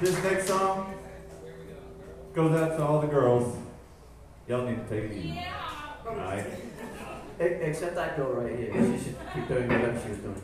This next song goes out to all the girls. Y'all need to take it easy. Alright? Except that girl right here. She should keep doing whatever she was doing.